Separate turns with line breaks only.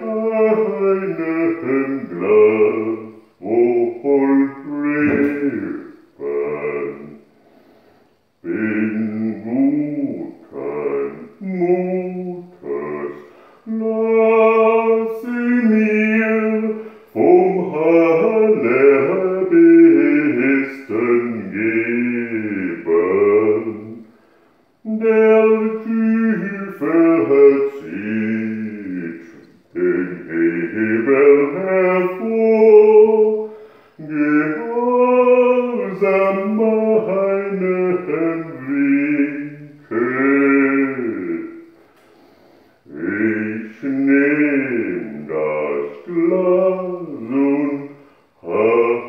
deine Hände Himmel hervor, gehorsam meine Winkel. Ich nehm das Glas und hab